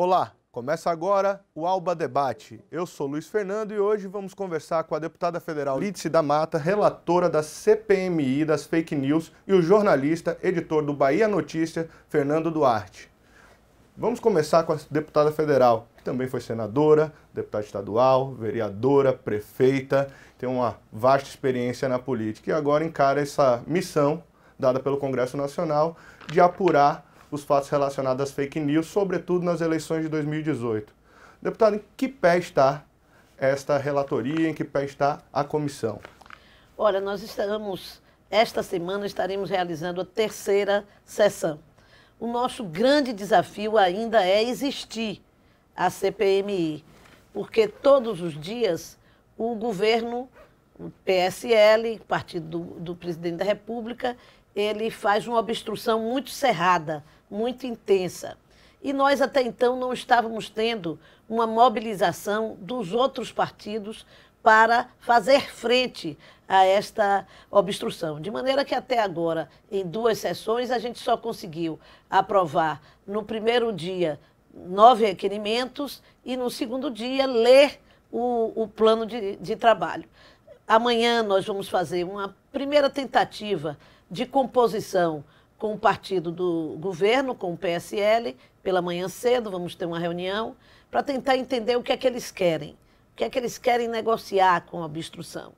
Olá, começa agora o Alba Debate. Eu sou Luiz Fernando e hoje vamos conversar com a deputada federal Lídice da Mata, relatora da CPMI das fake news e o jornalista, editor do Bahia Notícia, Fernando Duarte. Vamos começar com a deputada federal, que também foi senadora, deputada estadual, vereadora, prefeita, tem uma vasta experiência na política e agora encara essa missão dada pelo Congresso Nacional de apurar os fatos relacionados às fake news, sobretudo nas eleições de 2018. Deputado, em que pé está esta relatoria, em que pé está a comissão? Olha, nós estamos, esta semana estaremos realizando a terceira sessão. O nosso grande desafio ainda é existir a CPMI, porque todos os dias o governo, o PSL, partido do, do presidente da República, ele faz uma obstrução muito cerrada, muito intensa. E nós até então não estávamos tendo uma mobilização dos outros partidos para fazer frente a esta obstrução. De maneira que até agora, em duas sessões, a gente só conseguiu aprovar no primeiro dia nove requerimentos e no segundo dia ler o, o plano de, de trabalho. Amanhã nós vamos fazer uma primeira tentativa de composição com o partido do governo, com o PSL, pela manhã cedo, vamos ter uma reunião, para tentar entender o que é que eles querem, o que é que eles querem negociar com a obstrução.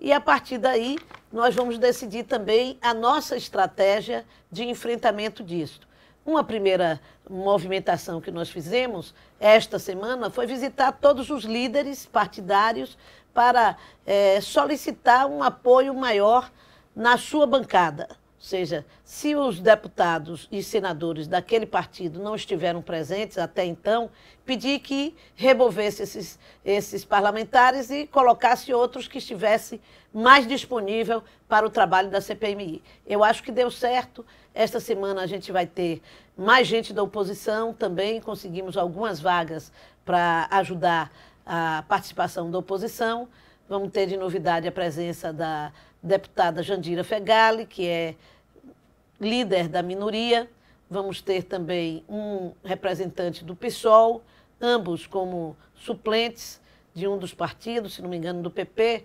E a partir daí, nós vamos decidir também a nossa estratégia de enfrentamento disso. Uma primeira movimentação que nós fizemos esta semana foi visitar todos os líderes partidários para é, solicitar um apoio maior na sua bancada. Seja, se os deputados e senadores daquele partido não estiveram presentes até então, pedir que removesse esses, esses parlamentares e colocasse outros que estivessem mais disponível para o trabalho da CPMI. Eu acho que deu certo. Esta semana a gente vai ter mais gente da oposição também, conseguimos algumas vagas para ajudar a participação da oposição. Vamos ter de novidade a presença da deputada Jandira Fegali, que é líder da minoria. Vamos ter também um representante do PSOL, ambos como suplentes de um dos partidos, se não me engano, do PP.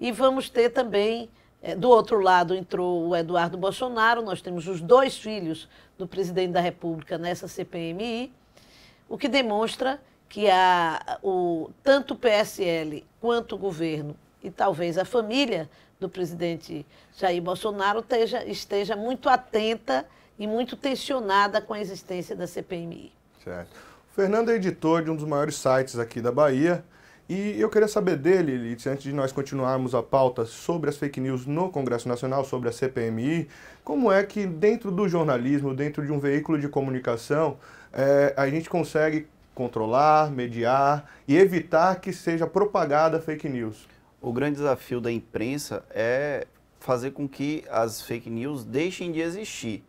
E vamos ter também, é, do outro lado, entrou o Eduardo Bolsonaro. Nós temos os dois filhos do presidente da República nessa CPMI, o que demonstra que a, o, tanto o PSL quanto o governo e talvez a família do presidente Jair Bolsonaro esteja, esteja muito atenta e muito tensionada com a existência da CPMI. Certo. O Fernando é editor de um dos maiores sites aqui da Bahia. E eu queria saber dele, Lídice, antes de nós continuarmos a pauta sobre as fake news no Congresso Nacional, sobre a CPMI, como é que dentro do jornalismo, dentro de um veículo de comunicação, é, a gente consegue controlar, mediar e evitar que seja propagada fake news? O grande desafio da imprensa é fazer com que as fake news deixem de existir,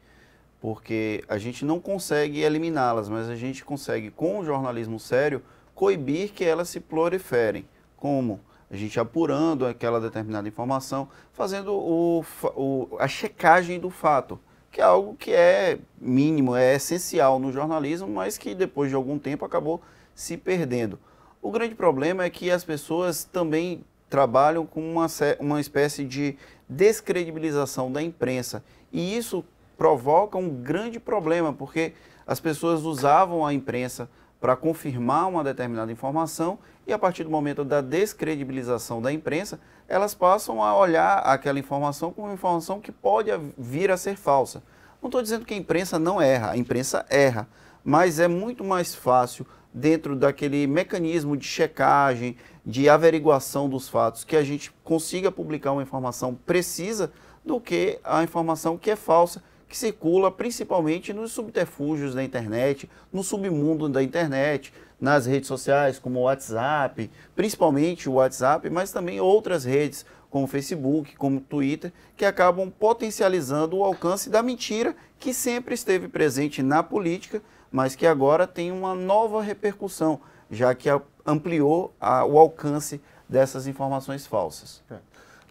porque a gente não consegue eliminá-las, mas a gente consegue, com o jornalismo sério, coibir que elas se proliferem. Como? A gente apurando aquela determinada informação, fazendo o, o, a checagem do fato, que é algo que é mínimo, é essencial no jornalismo, mas que depois de algum tempo acabou se perdendo. O grande problema é que as pessoas também trabalham com uma, uma espécie de descredibilização da imprensa. E isso provoca um grande problema, porque as pessoas usavam a imprensa para confirmar uma determinada informação e a partir do momento da descredibilização da imprensa, elas passam a olhar aquela informação como uma informação que pode vir a ser falsa. Não estou dizendo que a imprensa não erra, a imprensa erra, mas é muito mais fácil dentro daquele mecanismo de checagem, de averiguação dos fatos, que a gente consiga publicar uma informação precisa do que a informação que é falsa, que circula principalmente nos subterfúgios da internet, no submundo da internet, nas redes sociais como o WhatsApp, principalmente o WhatsApp, mas também outras redes como o Facebook, como Twitter, que acabam potencializando o alcance da mentira que sempre esteve presente na política mas que agora tem uma nova repercussão, já que ampliou a, o alcance dessas informações falsas. É.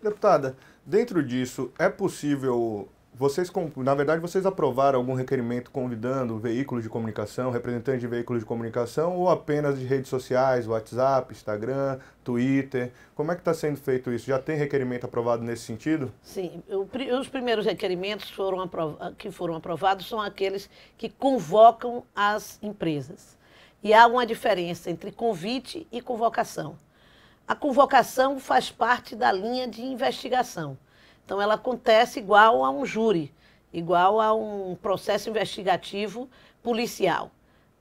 Deputada, dentro disso, é possível vocês, na verdade, vocês aprovaram algum requerimento convidando veículos de comunicação, representantes de veículos de comunicação, ou apenas de redes sociais, WhatsApp, Instagram, Twitter? Como é que está sendo feito isso? Já tem requerimento aprovado nesse sentido? Sim, os primeiros requerimentos foram que foram aprovados são aqueles que convocam as empresas. E há uma diferença entre convite e convocação. A convocação faz parte da linha de investigação. Então, ela acontece igual a um júri, igual a um processo investigativo policial.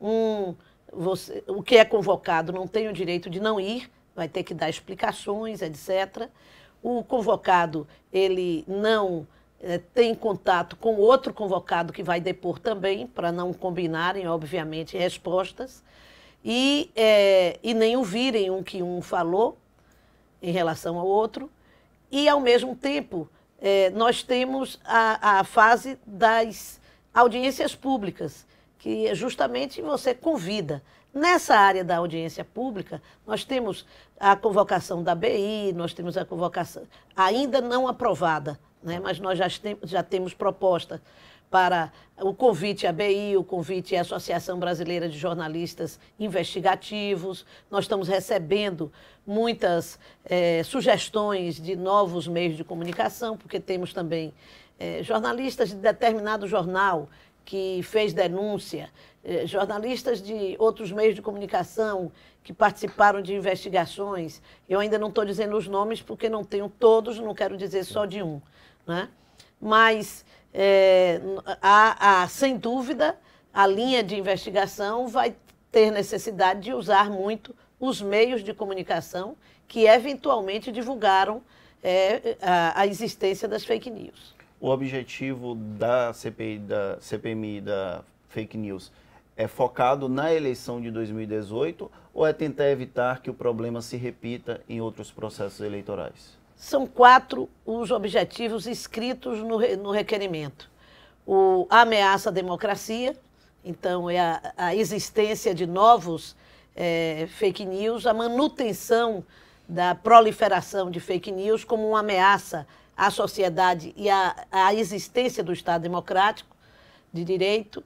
Um, você, o que é convocado não tem o direito de não ir, vai ter que dar explicações, etc. O convocado, ele não é, tem contato com outro convocado que vai depor também, para não combinarem, obviamente, respostas, e, é, e nem ouvirem o que um falou em relação ao outro e, ao mesmo tempo, é, nós temos a, a fase das audiências públicas, que justamente você convida. Nessa área da audiência pública, nós temos a convocação da BI, nós temos a convocação ainda não aprovada, né? mas nós já, tem, já temos proposta para o convite à BI, o convite à Associação Brasileira de Jornalistas Investigativos. Nós estamos recebendo muitas é, sugestões de novos meios de comunicação, porque temos também é, jornalistas de determinado jornal que fez denúncia, é, jornalistas de outros meios de comunicação que participaram de investigações. Eu ainda não estou dizendo os nomes porque não tenho todos, não quero dizer só de um. Né? Mas é, sem dúvida, a linha de investigação vai ter necessidade de usar muito os meios de comunicação que eventualmente divulgaram é, a, a, existência das fake news. O objetivo da CPI, da CPMI da fake news é focado na eleição de 2018 ou é tentar evitar que o problema se repita em outros processos eleitorais? São quatro os objetivos escritos no, no requerimento. O, a ameaça à democracia, então é a, a existência de novos é, fake news, a manutenção da proliferação de fake news como uma ameaça à sociedade e à, à existência do Estado democrático de direito.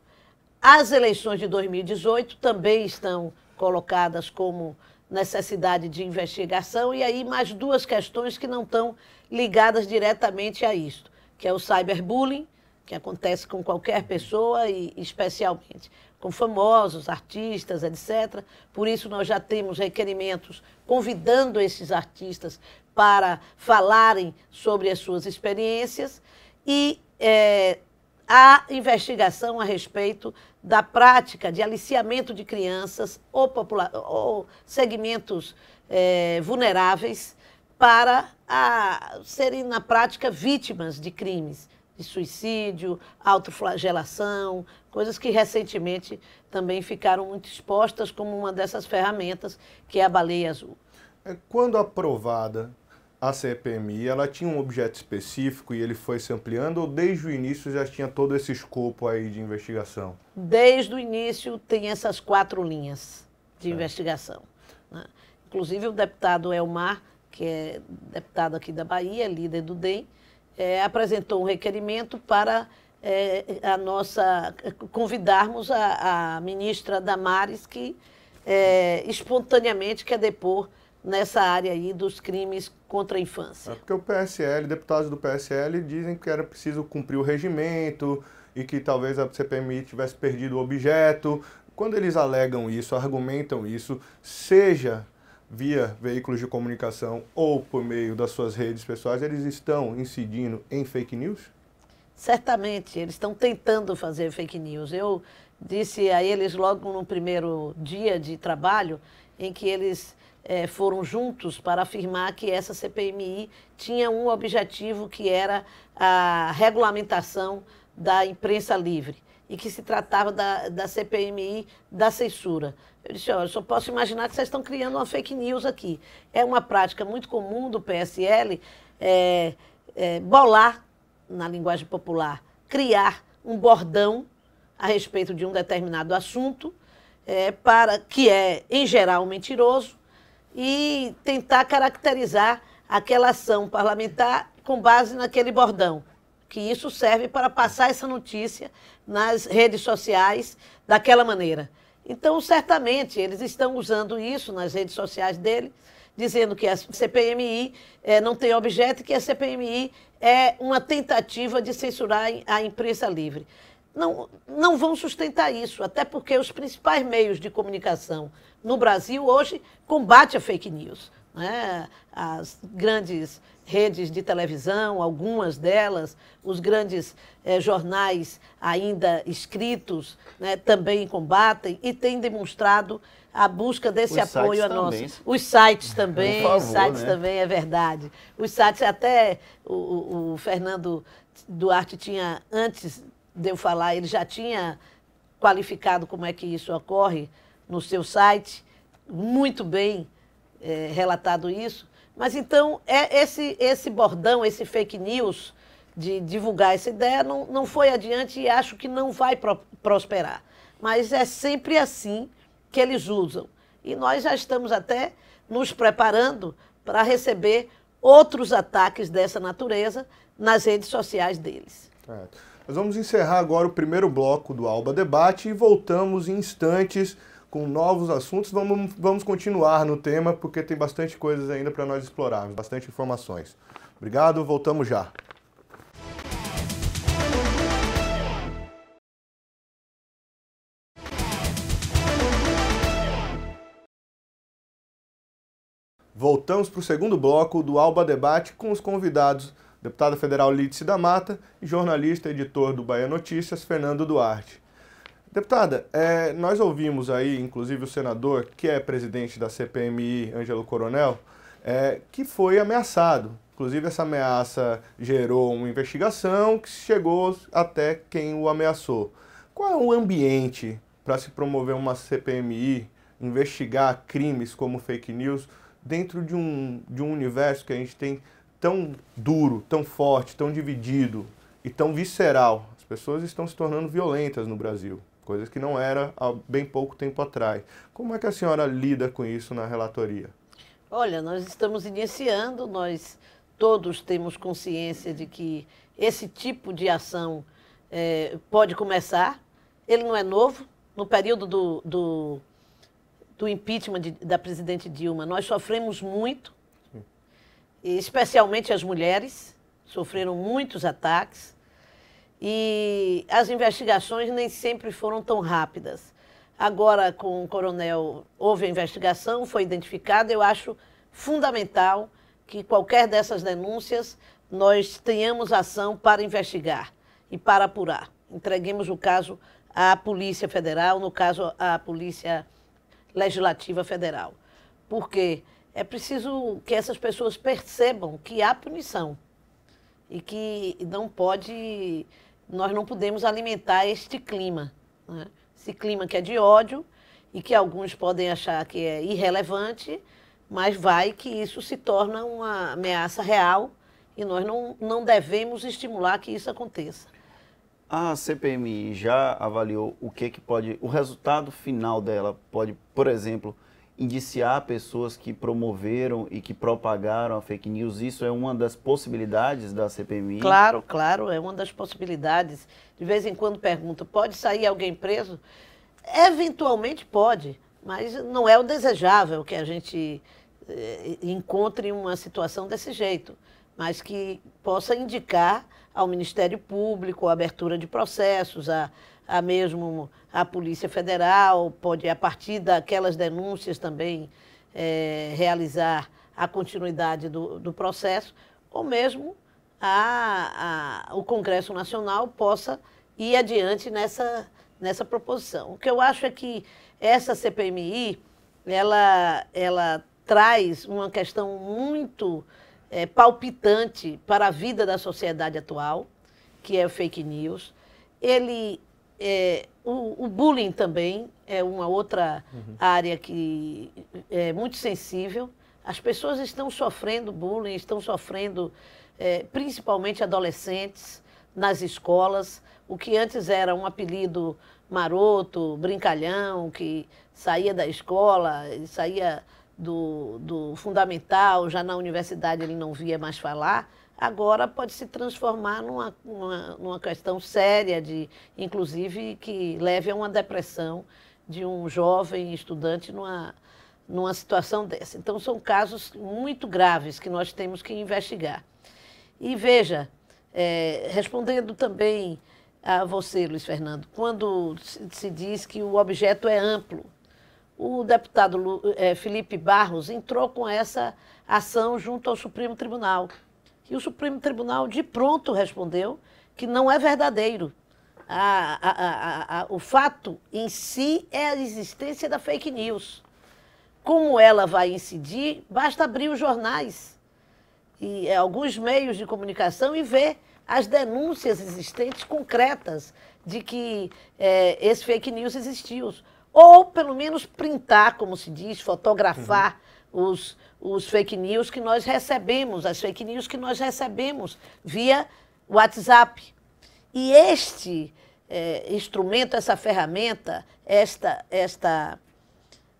As eleições de 2018 também estão colocadas como necessidade de investigação, e aí mais duas questões que não estão ligadas diretamente a isso, que é o cyberbullying, que acontece com qualquer pessoa e especialmente com famosos, artistas, etc. Por isso nós já temos requerimentos convidando esses artistas para falarem sobre as suas experiências e é, a investigação a respeito da prática de aliciamento de crianças ou, ou segmentos é, vulneráveis para a, serem, na prática, vítimas de crimes, de suicídio, autoflagelação, coisas que recentemente também ficaram muito expostas como uma dessas ferramentas, que é a baleia azul. É, quando aprovada, a CPMI ela tinha um objeto específico e ele foi se ampliando ou desde o início já tinha todo esse escopo aí de investigação? Desde o início tem essas quatro linhas de é. investigação. Né? Inclusive o deputado Elmar, que é deputado aqui da Bahia, líder do DEM, é, apresentou um requerimento para é, a nossa convidarmos a, a ministra Damares, que é, espontaneamente quer depor nessa área aí dos crimes contra a infância. É porque o PSL, deputados do PSL dizem que era preciso cumprir o regimento e que talvez a CPMI tivesse perdido o objeto. Quando eles alegam isso, argumentam isso, seja via veículos de comunicação ou por meio das suas redes pessoais, eles estão incidindo em fake news? Certamente, eles estão tentando fazer fake news. Eu disse a eles logo no primeiro dia de trabalho em que eles é, foram juntos para afirmar que essa CPMI tinha um objetivo que era a regulamentação da imprensa livre e que se tratava da, da CPMI da censura. Eu disse, olha, eu só posso imaginar que vocês estão criando uma fake news aqui. É uma prática muito comum do PSL é, é, bolar, na linguagem popular, criar um bordão a respeito de um determinado assunto, é, para que é, em geral, mentiroso, e tentar caracterizar aquela ação parlamentar com base naquele bordão. que isso serve para passar essa notícia nas redes sociais daquela maneira. Então, certamente, eles estão usando isso nas redes sociais dele, dizendo que a CPMI é, não tem objeto e que a CPMI é uma tentativa de censurar a imprensa livre. Não, não vão sustentar isso, até porque os principais meios de comunicação no Brasil hoje combatem a fake news. Né? As grandes redes de televisão, algumas delas, os grandes eh, jornais ainda escritos né, também combatem e têm demonstrado a busca desse os apoio a nós. Os sites também, favor, os sites né? também, é verdade. Os sites, até o, o Fernando Duarte tinha, antes de eu falar, ele já tinha qualificado como é que isso ocorre no seu site, muito bem é, relatado isso. Mas então, é esse, esse bordão, esse fake news de divulgar essa ideia não, não foi adiante e acho que não vai pro, prosperar. Mas é sempre assim que eles usam. E nós já estamos até nos preparando para receber outros ataques dessa natureza nas redes sociais deles. É. Nós vamos encerrar agora o primeiro bloco do Alba Debate e voltamos em instantes com novos assuntos. Vamos, vamos continuar no tema, porque tem bastante coisas ainda para nós explorarmos, bastante informações. Obrigado, voltamos já. Voltamos para o segundo bloco do Alba Debate com os convidados, deputada federal Lídice da Mata e jornalista e editor do Bahia Notícias, Fernando Duarte. Deputada, é, nós ouvimos aí, inclusive o senador, que é presidente da CPMI, Ângelo Coronel, é, que foi ameaçado. Inclusive, essa ameaça gerou uma investigação que chegou até quem o ameaçou. Qual é o ambiente para se promover uma CPMI, investigar crimes como fake news, dentro de um, de um universo que a gente tem tão duro, tão forte, tão dividido e tão visceral? As pessoas estão se tornando violentas no Brasil coisas que não era há bem pouco tempo atrás. Como é que a senhora lida com isso na relatoria? Olha, nós estamos iniciando, nós todos temos consciência de que esse tipo de ação é, pode começar. Ele não é novo. No período do, do, do impeachment de, da presidente Dilma, nós sofremos muito, especialmente as mulheres sofreram muitos ataques. E as investigações nem sempre foram tão rápidas. Agora, com o coronel, houve a investigação, foi identificada. Eu acho fundamental que qualquer dessas denúncias nós tenhamos ação para investigar e para apurar. Entreguemos o caso à Polícia Federal, no caso, à Polícia Legislativa Federal. Porque é preciso que essas pessoas percebam que há punição e que não pode nós não podemos alimentar este clima. Né? Esse clima que é de ódio e que alguns podem achar que é irrelevante, mas vai que isso se torna uma ameaça real e nós não, não devemos estimular que isso aconteça. A CPMI já avaliou o que, que pode, o resultado final dela pode, por exemplo, indiciar pessoas que promoveram e que propagaram a fake news, isso é uma das possibilidades da CPMI? Claro, claro, é uma das possibilidades. De vez em quando pergunta, pode sair alguém preso? Eventualmente pode, mas não é o desejável que a gente eh, encontre uma situação desse jeito, mas que possa indicar ao Ministério Público a abertura de processos, a, a mesmo a Polícia Federal, pode, a partir daquelas denúncias também, é, realizar a continuidade do, do processo, ou mesmo a, a, o Congresso Nacional possa ir adiante nessa, nessa proposição. O que eu acho é que essa CPMI, ela, ela traz uma questão muito é, palpitante para a vida da sociedade atual, que é o fake news. Ele é, o, o, bullying também é uma outra uhum. área que é muito sensível. As pessoas estão sofrendo bullying, estão sofrendo, é, principalmente adolescentes, nas escolas. O que antes era um apelido maroto, brincalhão, que saía da escola, saía do, do fundamental, já na universidade ele não via mais falar. Agora pode se transformar numa, numa, numa, questão séria, de, inclusive que leve a uma depressão de um jovem estudante numa, numa situação dessa. Então, são casos muito graves que nós temos que investigar. E veja, é, respondendo também a você, Luiz Fernando, quando se diz que o objeto é amplo, o deputado é, Felipe Barros entrou com essa ação junto ao Supremo Tribunal. E o Supremo Tribunal de pronto respondeu que não é verdadeiro. A, a, a, o fato em si é a existência da fake news. Como ela vai incidir, basta abrir os jornais e é, alguns meios de comunicação e ver as denúncias existentes concretas de que é, esse fake news existiu. Ou, pelo menos, printar, como se diz, fotografar uhum. os, os fake news que nós recebemos, as fake news que nós recebemos via WhatsApp. E este é, instrumento, essa ferramenta, esta, esta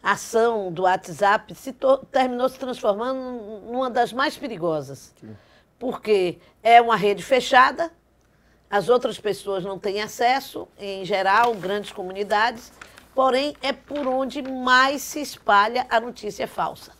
ação do WhatsApp se terminou se transformando numa das mais perigosas. Sim. Porque é uma rede fechada, as outras pessoas não têm acesso, em geral, grandes comunidades, porém é por onde mais se espalha a notícia falsa.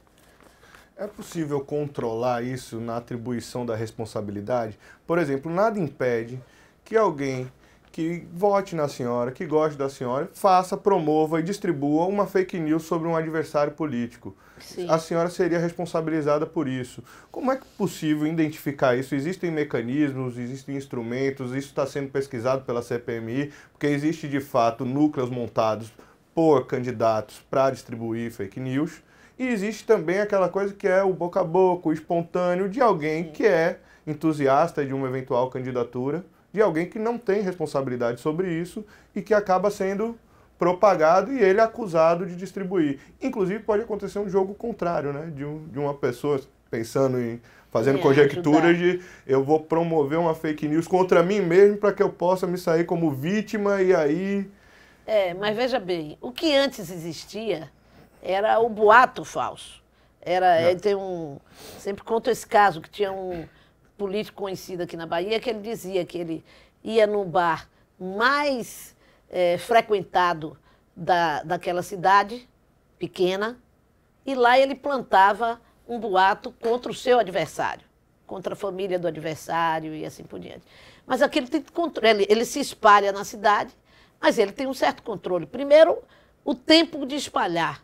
É possível controlar isso na atribuição da responsabilidade? Por exemplo, nada impede que alguém que vote na senhora, que goste da senhora, faça, promova e distribua uma fake news sobre um adversário político. Sim. A senhora seria responsabilizada por isso. Como é, é possível identificar isso? Existem mecanismos, existem instrumentos, isso está sendo pesquisado pela CPMI, porque existe de fato núcleos montados por candidatos para distribuir fake news. E existe também aquela coisa que é o boca a boca, o espontâneo de alguém que é entusiasta de uma eventual candidatura de alguém que não tem responsabilidade sobre isso e que acaba sendo propagado e ele acusado de distribuir. Inclusive pode acontecer um jogo contrário, né? De, um, de uma pessoa pensando em fazendo é, conjecturas de eu vou promover uma fake news contra mim mesmo para que eu possa me sair como vítima e aí É, mas veja bem, o que antes existia era o boato falso. Era, tem um, sempre conto esse caso que tinha um político conhecido aqui na Bahia, que ele dizia que ele ia no bar mais é, frequentado da, daquela cidade pequena e lá ele plantava um boato contra o seu adversário, contra a família do adversário e assim por diante. Mas aquele tem controle, ele, ele se espalha na cidade, mas ele tem um certo controle. Primeiro, o tempo de espalhar.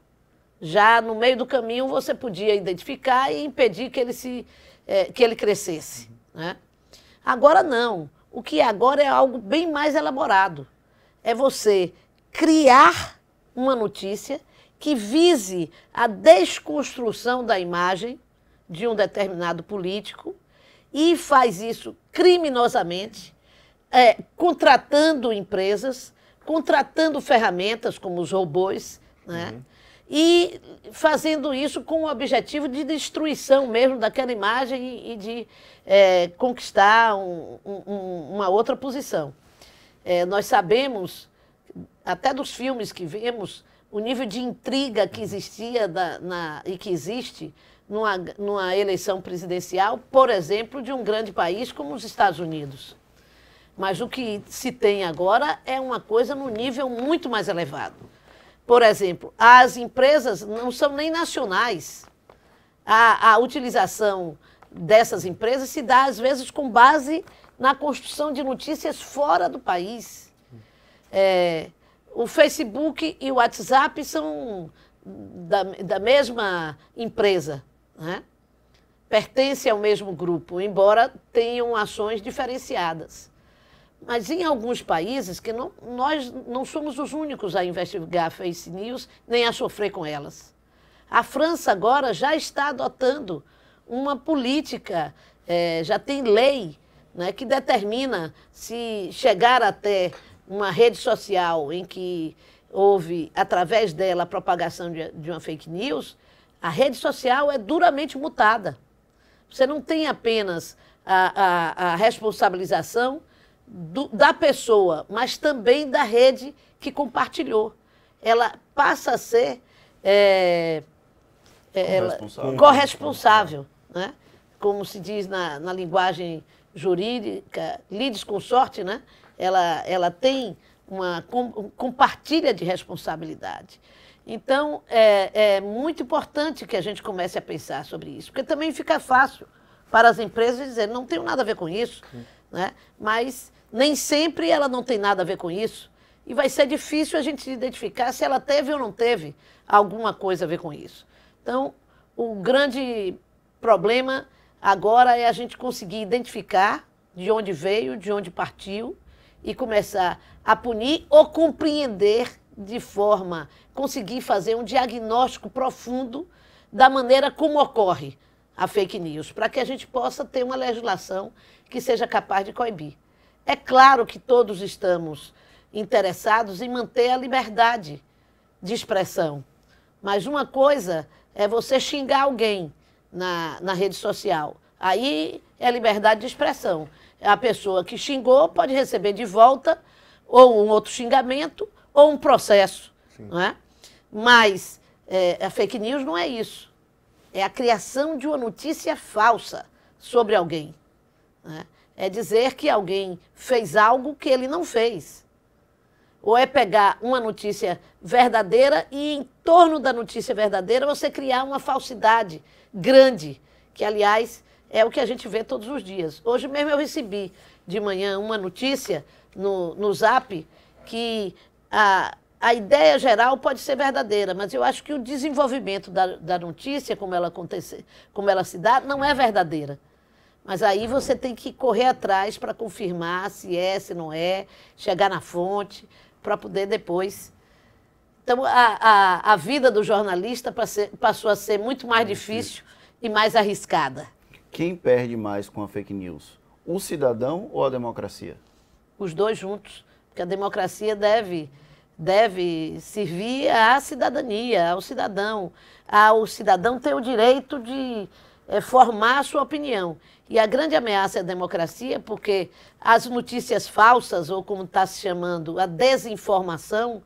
Já no meio do caminho você podia identificar e impedir que ele se é, que ele crescesse. Né? Agora não. O que é agora é algo bem mais elaborado. É você criar uma notícia que vise a desconstrução da imagem de um determinado político e faz isso criminosamente, é, contratando empresas, contratando ferramentas como os robôs, né? Uhum e fazendo isso com o objetivo de destruição mesmo daquela imagem e de é, conquistar um, um, uma outra posição. É, nós sabemos, até dos filmes que vemos, o nível de intriga que existia da, na, e que existe numa, numa eleição presidencial, por exemplo, de um grande país como os Estados Unidos. Mas o que se tem agora é uma coisa no nível muito mais elevado. Por exemplo, as empresas não são nem nacionais. A, a utilização dessas empresas se dá, às vezes, com base na construção de notícias fora do país. É, o Facebook e o WhatsApp são da, da mesma empresa, né? pertencem ao mesmo grupo, embora tenham ações diferenciadas. Mas em alguns países, que não, nós não somos os únicos a investigar fake news, nem a sofrer com elas. A França agora já está adotando uma política, é, já tem lei né, que determina se chegar até uma rede social em que houve, através dela, a propagação de, de uma fake news, a rede social é duramente mutada. Você não tem apenas a, a, a responsabilização do, da pessoa, mas também da rede que compartilhou. Ela passa a ser é, é, corresponsável. corresponsável né? como se diz na, na linguagem jurídica, lides consorte, né? ela, ela tem uma com, compartilha de responsabilidade. Então, é, é muito importante que a gente comece a pensar sobre isso, porque também fica fácil para as empresas dizer, não tenho nada a ver com isso, né? mas nem sempre ela não tem nada a ver com isso. E vai ser difícil a gente identificar se ela teve ou não teve alguma coisa a ver com isso. Então, o grande problema agora é a gente conseguir identificar de onde veio, de onde partiu e começar a punir ou compreender de forma, conseguir fazer um diagnóstico profundo da maneira como ocorre a fake news, para que a gente possa ter uma legislação que seja capaz de coibir. É claro que todos estamos interessados em manter a liberdade de expressão, mas uma coisa é você xingar alguém na, na rede social. Aí é liberdade de expressão. A pessoa que xingou pode receber de volta ou um outro xingamento ou um processo. Não é? Mas é, a fake news não é isso. É a criação de uma notícia falsa sobre alguém. Né? É dizer que alguém fez algo que ele não fez. Ou é pegar uma notícia verdadeira e, em torno da notícia verdadeira, você criar uma falsidade grande, que, aliás, é o que a gente vê todos os dias. Hoje mesmo eu recebi de manhã uma notícia no, no zap que a, a ideia geral pode ser verdadeira, mas eu acho que o desenvolvimento da, da notícia, como ela, acontece, como ela se dá, não é verdadeira. Mas aí você tem que correr atrás para confirmar se é, se não é, chegar na fonte, para poder depois. Então, a, a, a vida do jornalista passou a ser muito mais difícil e mais arriscada. Quem perde mais com a fake news? O cidadão ou a democracia? Os dois juntos. Porque a democracia deve, deve servir à cidadania, ao cidadão. Ao cidadão ter o direito de é, formar a sua opinião. E a grande ameaça é a democracia, porque as notícias falsas, ou como está se chamando, a desinformação,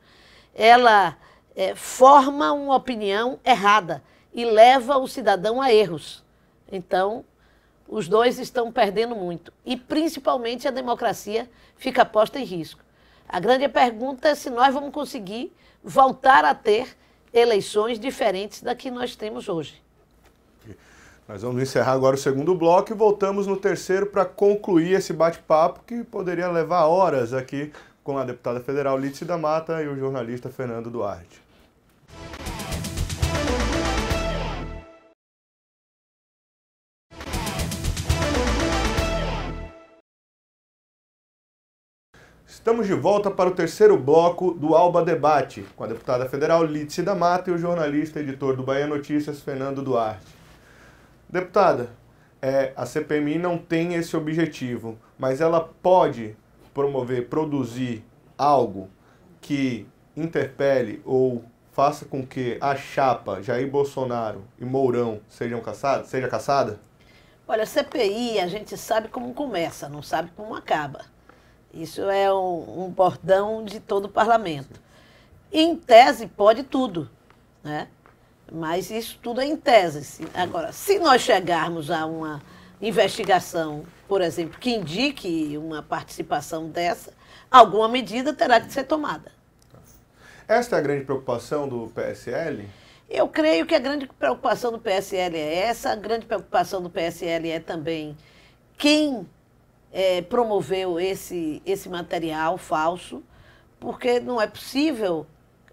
ela é, forma uma opinião errada e leva o cidadão a erros. Então, os dois estão perdendo muito. E, principalmente, a democracia fica posta em risco. A grande pergunta é se nós vamos conseguir voltar a ter eleições diferentes da que nós temos hoje. Nós vamos encerrar agora o segundo bloco e voltamos no terceiro para concluir esse bate-papo que poderia levar horas aqui com a deputada federal Lídice da Mata e o jornalista Fernando Duarte. Estamos de volta para o terceiro bloco do Alba Debate, com a deputada federal Lídice da Mata e o jornalista e editor do Bahia Notícias, Fernando Duarte. Deputada, é, a CPMI não tem esse objetivo, mas ela pode promover, produzir algo que interpele ou faça com que a chapa Jair Bolsonaro e Mourão sejam caçados, seja caçada? Olha, a CPI a gente sabe como começa, não sabe como acaba. Isso é um, um bordão de todo o parlamento. Em tese, pode tudo. Né? Mas isso tudo é em tese. Agora, se nós chegarmos a uma investigação, por exemplo, que indique uma participação dessa, alguma medida terá que ser tomada. Esta é a grande preocupação do PSL? Eu creio que a grande preocupação do PSL é essa, a grande preocupação do PSL é também quem é, promoveu esse, esse material falso, porque não é possível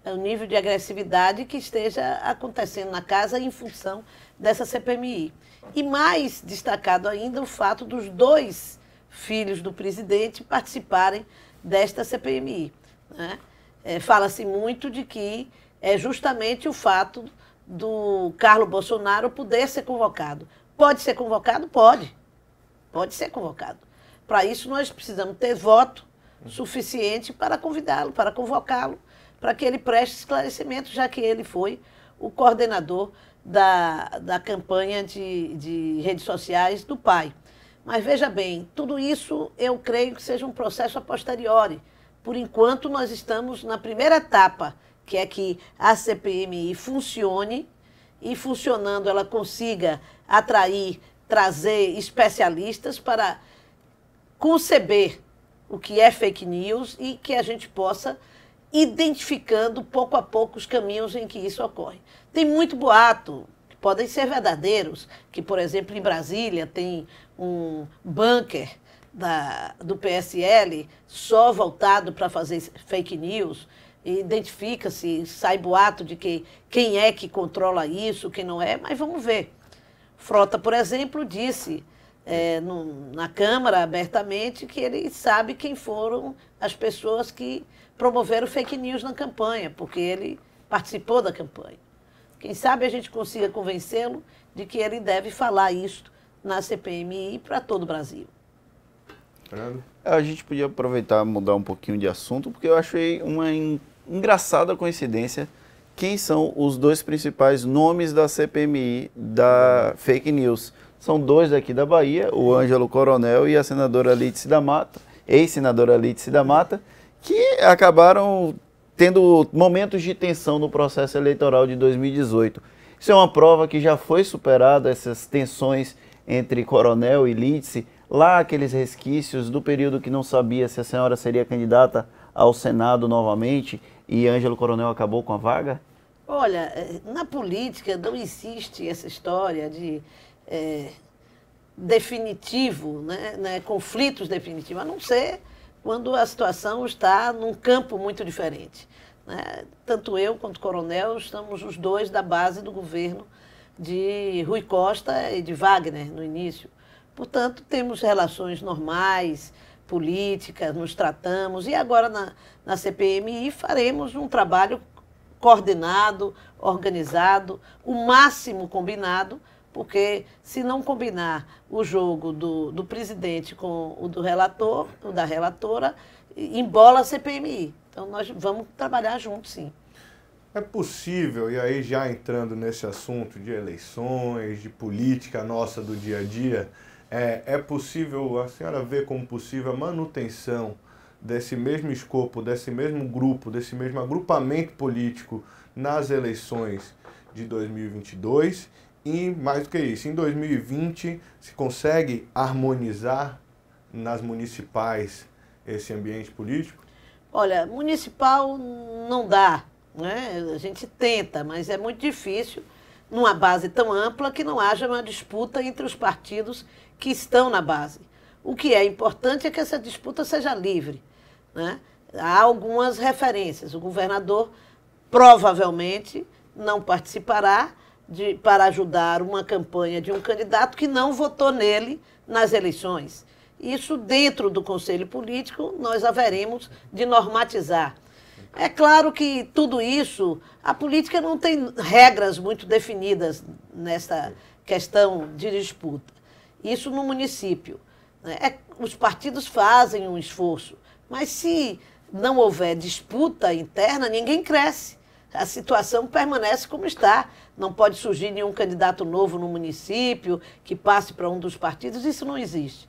o nível de agressividade que esteja acontecendo na casa em função dessa CPMI. E mais destacado ainda o fato dos dois filhos do presidente participarem desta CPMI. Né? É, Fala-se muito de que é justamente o fato do Carlos Bolsonaro poder ser convocado. Pode ser convocado? Pode. Pode ser convocado. Para isso, nós precisamos ter voto suficiente para convidá-lo, para convocá-lo para que ele preste esclarecimento, já que ele foi o coordenador da, da campanha de, de redes sociais do pai. Mas veja bem, tudo isso eu creio que seja um processo a posteriori. Por enquanto, nós estamos na primeira etapa, que é que a CPMI funcione e, funcionando, ela consiga atrair trazer especialistas para conceber o que é fake news e que a gente possa identificando pouco a pouco os caminhos em que isso ocorre. Tem muito boato, que podem ser verdadeiros, que, por exemplo, em Brasília tem um bunker da, do PSL só voltado para fazer fake news. Identifica-se, sai boato de que quem é que controla isso, quem não é, mas vamos ver. Frota, por exemplo, disse é, no, na Câmara abertamente que ele sabe quem foram as pessoas que promoveram fake news na campanha, porque ele participou da campanha. Quem sabe a gente consiga convencê-lo de que ele deve falar isso na CPMI para todo o Brasil. A gente podia aproveitar e mudar um pouquinho de assunto, porque eu achei uma engraçada coincidência quem são os dois principais nomes da CPMI da fake news. São dois daqui da Bahia, o Ângelo Coronel e a senadora Lídice da Mata, ex-senadora Lídice da Mata, que acabaram tendo momentos de tensão no processo eleitoral de 2018. Isso é uma prova que já foi superada, essas tensões entre Coronel e Lídice, lá aqueles resquícios do período que não sabia se a senhora seria candidata ao Senado novamente e Ângelo Coronel acabou com a vaga? Olha, eh, na política não existe essa história de é, definitivo, né, né, conflitos definitivos, a não ser quando a situação está num campo muito diferente. Né? Tanto eu quanto o coronel estamos os dois da base do governo de Rui Costa e de Wagner no início. Portanto, temos relações normais, políticas, nos tratamos e agora na, na CPMI faremos um trabalho coordenado, organizado, o máximo combinado porque se não combinar o jogo do, do presidente com o do relator, o da relatora, embola a CPMI. Então nós vamos trabalhar juntos, sim. É possível, e aí já entrando nesse assunto de eleições, de política nossa do dia a dia, é, é possível, a senhora vê como possível a manutenção desse mesmo escopo, desse mesmo grupo, desse mesmo agrupamento político nas eleições de 2022 e mais do que isso, em 2020 se consegue harmonizar nas municipais esse ambiente político? Olha, municipal não dá, né? A gente tenta, mas é muito difícil numa base tão ampla que não haja uma disputa entre os partidos que estão na base. O que é importante é que essa disputa seja livre. Né? Há algumas referências. O governador provavelmente não participará, de, para ajudar uma campanha de um candidato que não votou nele nas eleições. Isso, dentro do Conselho Político, nós haveremos de normatizar. É claro que tudo isso, a política não tem regras muito definidas nessa questão de disputa. Isso no município. Né? É, os partidos fazem um esforço, mas se não houver disputa interna, ninguém cresce a situação permanece como está. Não pode surgir nenhum candidato novo no município que passe para um dos partidos, isso não existe.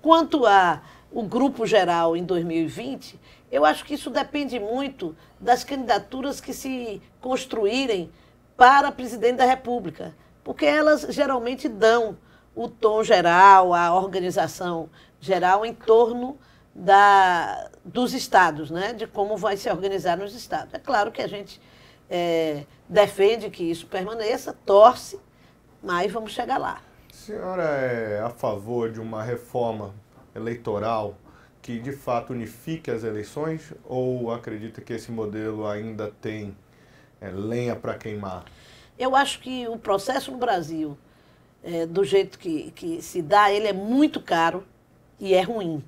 Quanto a o grupo geral em 2020, eu acho que isso depende muito das candidaturas que se construírem para presidente da República, porque elas geralmente dão o tom geral, a organização geral em torno da, dos estados, né? de como vai se organizar nos estados. É claro que a gente é, defende que isso permaneça, torce, mas vamos chegar lá. A senhora é a favor de uma reforma eleitoral que de fato unifique as eleições ou acredita que esse modelo ainda tem é, lenha para queimar? Eu acho que o processo no Brasil, é, do jeito que, que se dá, ele é muito caro e é ruim.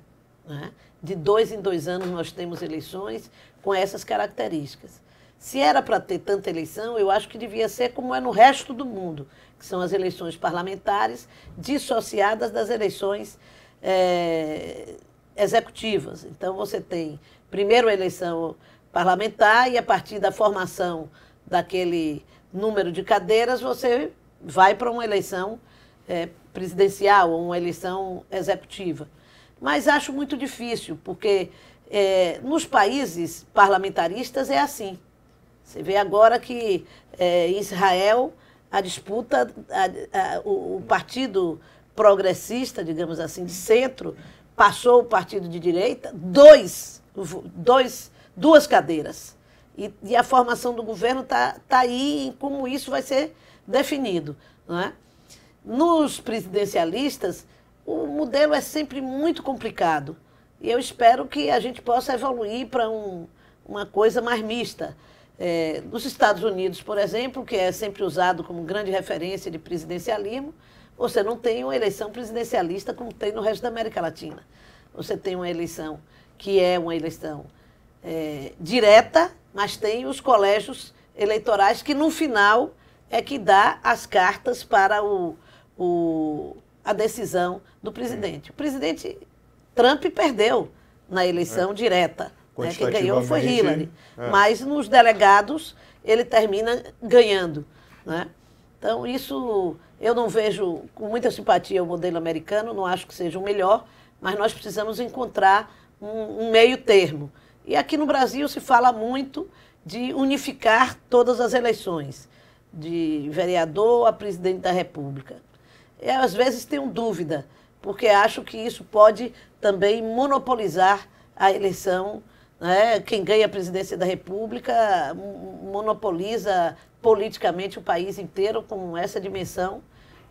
Né? De dois em dois anos nós temos eleições com essas características. Se era para ter tanta eleição, eu acho que devia ser como é no resto do mundo, que são as eleições parlamentares dissociadas das eleições é, executivas. Então, você tem primeiro a eleição parlamentar e, a partir da formação daquele número de cadeiras, você vai para uma eleição é, presidencial ou uma eleição executiva. Mas acho muito difícil, porque é, nos países parlamentaristas é assim. Você vê agora que é, em Israel a disputa, a, a, o, o, partido progressista, digamos assim, de centro, passou o partido de direita, dois, dois, duas cadeiras. E, e a formação do governo está tá aí em como isso vai ser definido. Não é? Nos presidencialistas, o modelo é sempre muito complicado. E eu espero que a gente possa evoluir para um, uma coisa mais mista. É, nos Estados Unidos, por exemplo, que é sempre usado como grande referência de presidencialismo, você não tem uma eleição presidencialista como tem no resto da América Latina. Você tem uma eleição que é uma eleição é, direta, mas tem os colégios eleitorais que no final é que dá as cartas para o, o, a decisão do presidente. O presidente Trump perdeu na eleição é. direta. Né? Quem ganhou foi Hillary. É. Mas nos delegados ele termina ganhando. Né? Então, isso eu não vejo com muita simpatia o modelo americano, não acho que seja o melhor, mas nós precisamos encontrar um, um meio termo. E aqui no Brasil se fala muito de unificar todas as eleições, de vereador a presidente da República. Eu, às vezes, tenho dúvida, porque acho que isso pode também monopolizar a eleição. Né? Quem ganha a presidência da República monopoliza politicamente o país inteiro com essa dimensão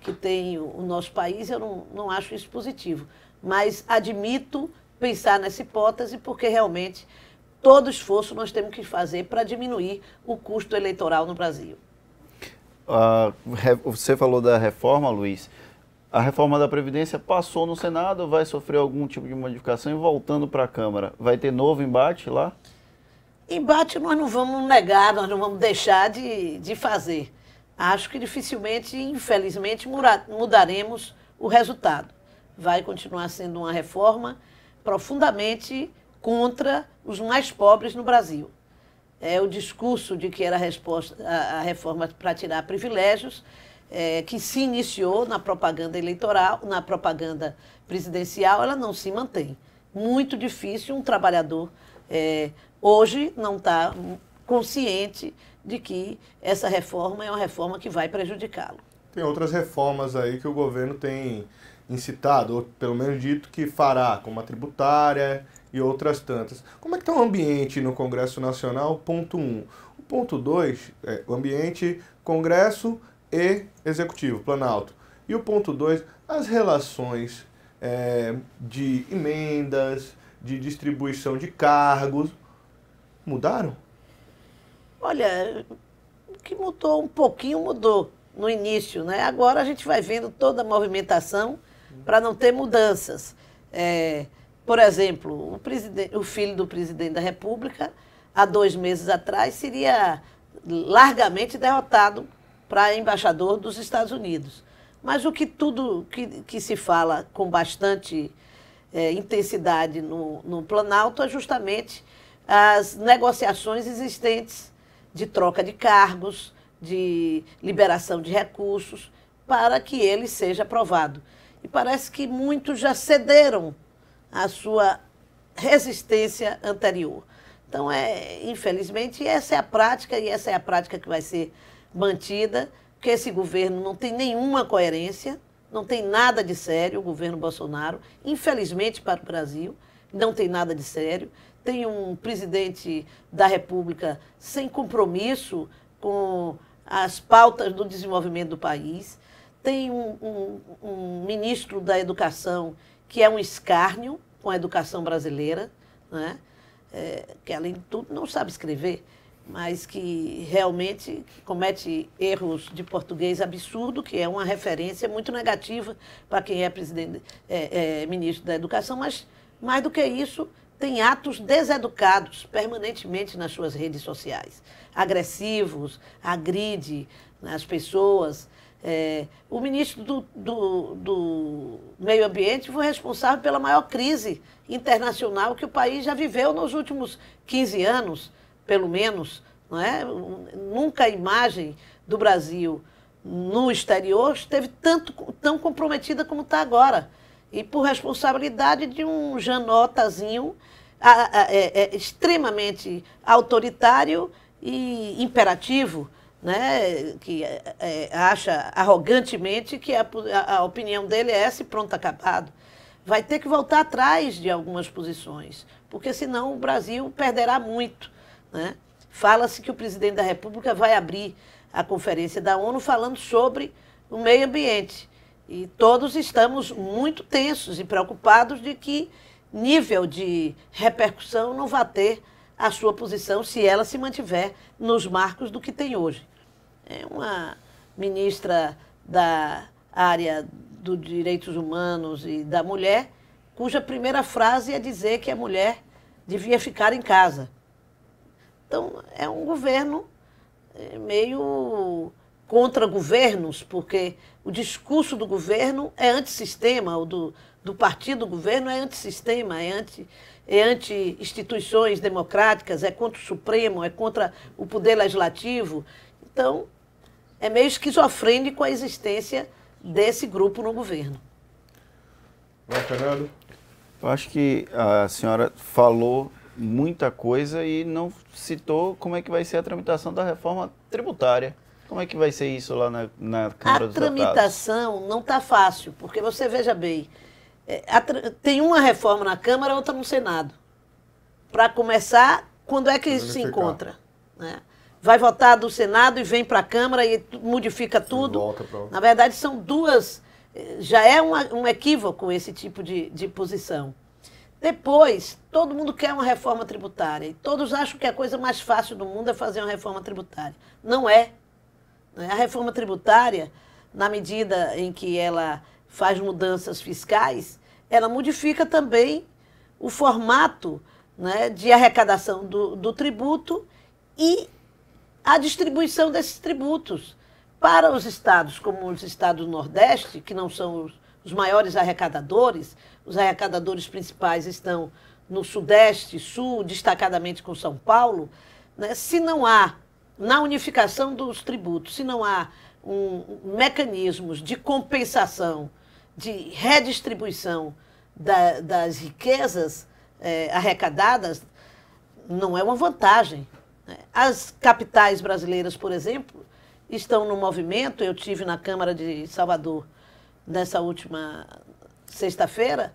que tem o nosso país, eu não, não acho isso positivo. Mas admito pensar nessa hipótese, porque realmente todo esforço nós temos que fazer para diminuir o custo eleitoral no Brasil. Uh, você falou da reforma, Luiz. A reforma da Previdência passou no Senado, vai sofrer algum tipo de modificação e voltando para a Câmara, vai ter novo embate lá? Embate nós não vamos negar, nós não vamos deixar de, de fazer acho que dificilmente, infelizmente, mudaremos o resultado. Vai continuar sendo uma reforma profundamente contra os mais pobres no Brasil. É o discurso de que era a, resposta, a, a reforma para tirar privilégios, é, que se iniciou na propaganda eleitoral, na propaganda presidencial, ela não se mantém. Muito difícil um trabalhador é, hoje não está consciente de que essa reforma é uma reforma que vai prejudicá-lo. Tem outras reformas aí que o governo tem incitado, ou pelo menos dito que fará, como a tributária e outras tantas. Como é que está o ambiente no Congresso Nacional? Ponto 1. Um. O ponto 2 é o ambiente Congresso e Executivo, Planalto. E o ponto 2, as relações é, de emendas, de distribuição de cargos, mudaram? Olha, o que mudou um pouquinho mudou no início, né? Agora a gente vai vendo toda a movimentação para não ter mudanças. É, por exemplo, o, o filho do presidente da República, há dois meses atrás, seria largamente derrotado para embaixador dos Estados Unidos. Mas o que tudo que, que se fala com bastante é, intensidade no, no Planalto é justamente as negociações existentes de troca de cargos, de liberação de recursos, para que ele seja aprovado. E parece que muitos já cederam à sua resistência anterior. Então, é, infelizmente, essa é a prática e essa é a prática que vai ser mantida, porque esse governo não tem nenhuma coerência, não tem nada de sério, o governo Bolsonaro, infelizmente para o Brasil, não tem nada de sério tem um presidente da República sem compromisso com as pautas do desenvolvimento do país, tem um, um, um ministro da Educação que é um escárnio com a educação brasileira, né? É, que além de tudo não sabe escrever, mas que realmente comete erros de português absurdo, que é uma referência muito negativa para quem é presidente, é, é, ministro da Educação, mas mais do que isso, tem atos deseducados permanentemente nas suas redes sociais, agressivos, agride as pessoas. É, o ministro do, do, do, Meio Ambiente foi responsável pela maior crise internacional que o país já viveu nos últimos 15 anos, pelo menos. Não é? Nunca a imagem do Brasil no exterior esteve tanto, tão comprometida como está agora. E por responsabilidade de um Janotazinho é, é extremamente autoritário e imperativo. Né, que é, acha arrogantemente que a, a, a, opinião dele é essa e pronto, acabado. Vai ter que voltar atrás de algumas posições, porque senão o Brasil perderá muito. Né? Fala-se que o presidente da República vai abrir a conferência da ONU falando sobre o meio ambiente. E todos estamos muito tensos e preocupados de que nível de repercussão não vai ter a sua posição se ela se mantiver nos marcos do que tem hoje. É uma ministra da área dos direitos humanos e da mulher, cuja primeira frase é dizer que a mulher devia ficar em casa. Então, é um governo é, meio contra governos, porque o discurso do governo é antissistema, o do, do partido do governo é antissistema, é anti, é anti instituições democráticas, é contra o Supremo, é contra o poder legislativo. Então, é meio esquizofrênico a existência desse grupo no governo. Vai, Fernando. Eu acho que a senhora falou muita coisa e não citou como é que vai ser a tramitação da reforma tributária. Como é que vai ser isso lá na, na Câmara a dos Deputados? A tramitação não está fácil, porque você veja bem, é, a, tem uma reforma na Câmara, outra no Senado. Para começar, quando é que isso se encontra? Né? Vai votar do Senado e vem para a Câmara e modifica tudo. Na verdade, são duas. É, já é uma, um equívoco esse tipo de, de posição. Depois, todo mundo quer uma reforma tributária. E todos acham que a coisa mais fácil do mundo é fazer uma reforma tributária. Não é. Né? A reforma tributária, na medida em que ela faz mudanças fiscais, ela modifica também o formato né, de arrecadação do, do tributo e a distribuição desses tributos para os estados, como os estados do Nordeste, que não são os, maiores arrecadadores, os arrecadadores principais estão no Sudeste, Sul, destacadamente com São Paulo. Né? Se não há, na unificação dos tributos, se não há um, mecanismos de compensação, de redistribuição da, das riquezas é, arrecadadas, não é uma vantagem. As capitais brasileiras, por exemplo, estão no movimento. Eu tive na Câmara de Salvador nessa última sexta-feira,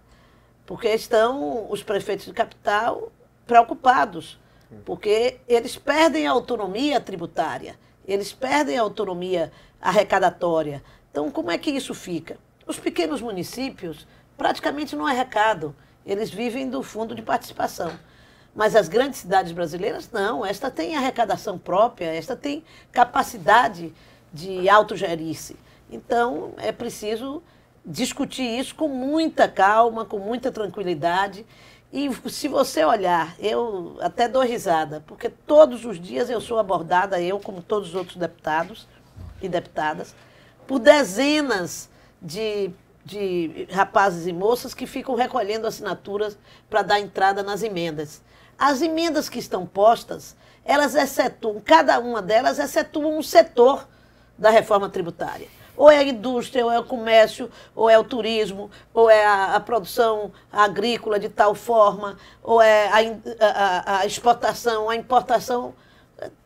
porque estão os prefeitos de capital preocupados, porque eles perdem a autonomia tributária, eles perdem a autonomia arrecadatória. Então, como é que isso fica? Os pequenos municípios praticamente não arrecadam, eles vivem do fundo de participação. Mas as grandes cidades brasileiras, não. Esta tem arrecadação própria, esta tem capacidade de autogerir-se. Então, é preciso discutir isso com muita calma, com muita tranquilidade. E se você olhar, eu até dou risada, porque todos os dias eu sou abordada, eu como todos os outros deputados e deputadas, por dezenas de, de rapazes e moças que ficam recolhendo assinaturas para dar entrada nas emendas. As emendas que estão postas, elas excetuam, cada uma delas excetuam um setor da reforma tributária. Ou é a indústria, ou é o comércio, ou é o turismo, ou é a, a produção agrícola de tal forma, ou é a, a, a exportação, a importação.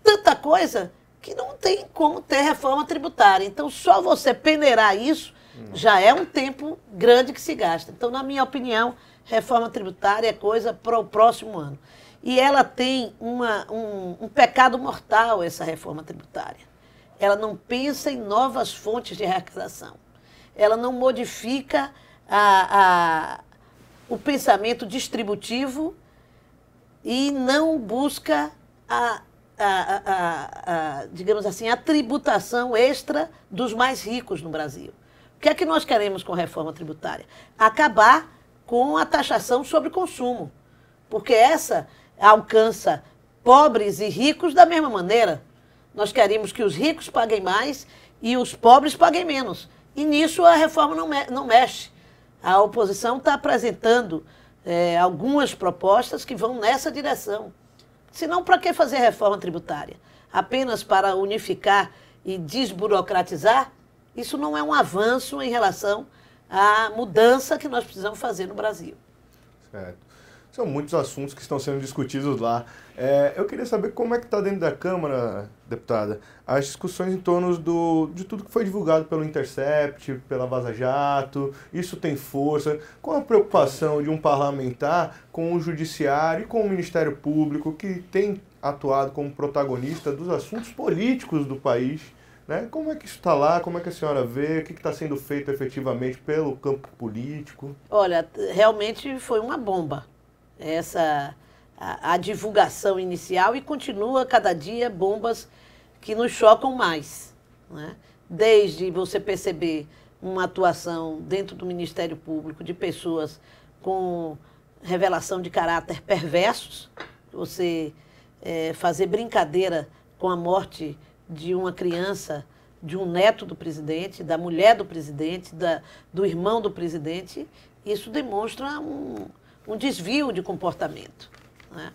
Tanta coisa que não tem como ter reforma tributária. Então, só você peneirar isso já é um tempo grande que se gasta. Então, na minha opinião, reforma tributária é coisa para o próximo ano. E ela tem uma, um, um pecado mortal, essa reforma tributária ela não pensa em novas fontes de arrecadação. Ela não modifica a, a, o pensamento distributivo e não busca a, a, digamos assim, a tributação extra dos mais ricos no Brasil. O que é que nós queremos com a reforma tributária? Acabar com a taxação sobre consumo, porque essa alcança pobres e ricos da mesma maneira. Nós queremos que os ricos paguem mais e os pobres paguem menos. E nisso a reforma não, me não mexe. A oposição está apresentando é, algumas propostas que vão nessa direção. Senão, para que fazer reforma tributária? Apenas para unificar e desburocratizar? Isso não é um avanço em relação à mudança que nós precisamos fazer no Brasil. Certo. São muitos assuntos que estão sendo discutidos lá. É, eu queria saber como é que está dentro da Câmara, deputada, as discussões em torno do, de tudo que foi divulgado pelo Intercept, pela Vaza Jato. Isso tem força? Qual a preocupação de um parlamentar com o Judiciário e com o Ministério Público, que tem atuado como protagonista dos assuntos políticos do país? Né? Como é que isso está lá? Como é que a senhora vê? O que está sendo feito efetivamente pelo campo político? Olha, realmente foi uma bomba essa a, a divulgação inicial e continua cada dia bombas que nos chocam mais. Né? Desde você perceber uma atuação dentro do Ministério Público de pessoas com revelação de caráter perversos, você é, fazer brincadeira com a morte de uma criança, de um neto do presidente, da mulher do presidente, da, do irmão do presidente, isso demonstra um, um desvio de comportamento. Né?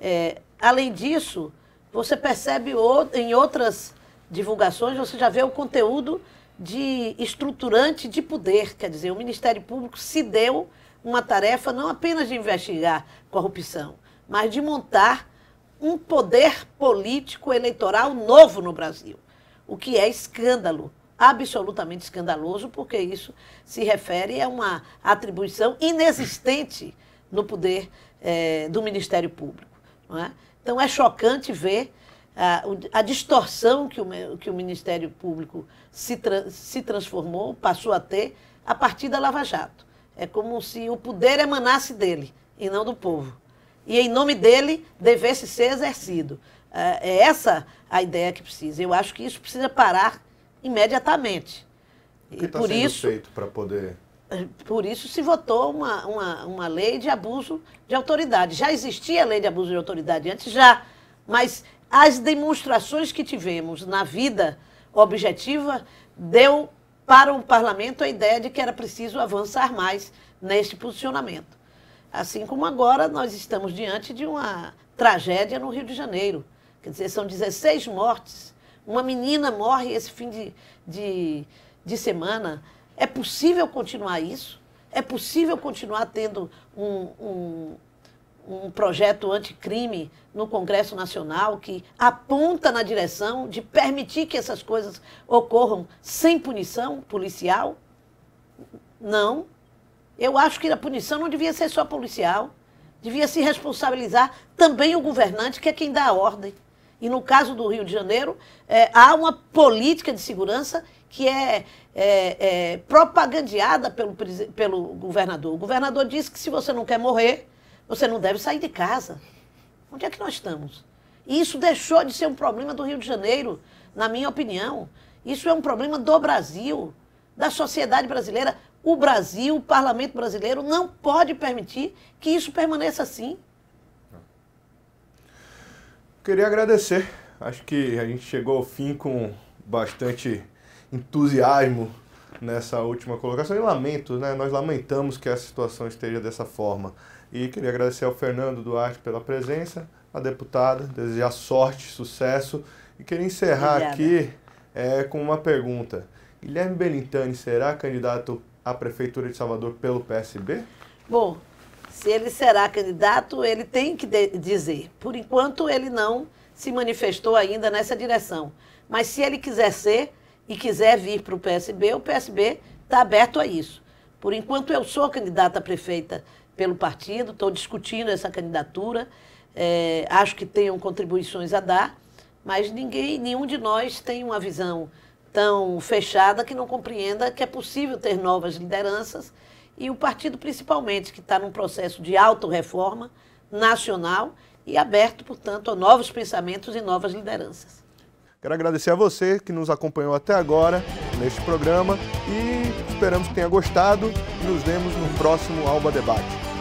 É, além disso, você percebe em outras divulgações, você já vê o conteúdo de estruturante de poder. Quer dizer, o Ministério Público se deu uma tarefa não apenas de investigar corrupção, mas de montar um poder político eleitoral novo no Brasil, o que é escândalo, absolutamente escandaloso, porque isso se refere a uma atribuição inexistente no poder é, do Ministério Público. É? Então é chocante ver a, a, distorção que o, que o Ministério Público se, tra, se transformou, passou a ter a partir da Lava Jato. É como se o poder emanasse dele e não do povo. E em nome dele devesse ser exercido. É, é essa a ideia que precisa. Eu acho que isso precisa parar imediatamente. O que está sendo isso, feito para poder por isso se votou uma, uma, uma lei de abuso de autoridade. Já existia a lei de abuso de autoridade antes, já, mas as demonstrações que tivemos na vida objetiva deu para o parlamento a ideia de que era preciso avançar mais neste posicionamento. Assim como agora nós estamos diante de uma tragédia no Rio de Janeiro. Quer dizer, são 16 mortes. Uma menina morre esse fim de, de, de semana. É possível continuar isso? É possível continuar tendo um, um, um projeto anticrime no Congresso Nacional que aponta na direção de permitir que essas coisas ocorram sem punição policial? Não. Eu acho que a punição não devia ser só policial. Devia se responsabilizar também o governante, que é quem dá a ordem. E no caso do Rio de Janeiro, é, há uma política de segurança que é, é, é, propagandeada pelo, pelo governador. O governador disse que se você não quer morrer, você não deve sair de casa. Onde é que nós estamos? E isso deixou de ser um problema do Rio de Janeiro, na minha opinião. Isso é um problema do Brasil, da sociedade brasileira. O Brasil, o parlamento brasileiro, não pode permitir que isso permaneça assim. Queria agradecer. Acho que a gente chegou ao fim com bastante entusiasmo nessa última colocação e lamento, né? Nós lamentamos que a situação esteja dessa forma. E queria agradecer ao Fernando Duarte pela presença, a deputada, desejar sorte, sucesso e queria encerrar Obrigada. aqui é, com uma pergunta. Guilherme Belintani será candidato à Prefeitura de Salvador pelo PSB? Bom, se ele será candidato, ele tem que dizer. Por enquanto, ele não se manifestou ainda nessa direção. Mas se ele quiser ser, e quiser vir para o PSB, o PSB está aberto a isso. Por enquanto, eu sou candidata a prefeita pelo partido, estou discutindo essa candidatura, é, acho que tenham contribuições a dar, mas ninguém, nenhum de nós tem uma visão tão fechada que não compreenda que é possível ter novas lideranças e o partido, principalmente, que está num processo de autorreforma nacional e aberto, portanto, a novos pensamentos e novas lideranças. Quero agradecer a você que nos acompanhou até agora neste programa e esperamos que tenha gostado. Nos vemos no próximo Alba Debate.